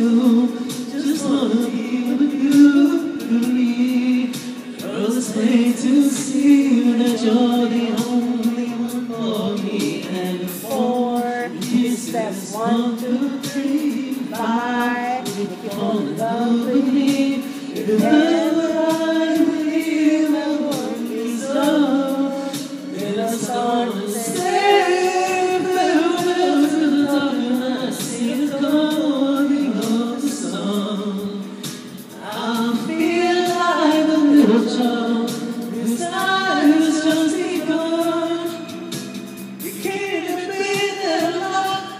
Just wanna be with you, really. It's plain to see that you're the only one for me. And four, this step one, two, three, five. If you fall love with me, if you I believe that love, then I start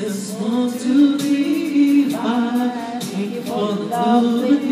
just want to be high. Thank you for the love.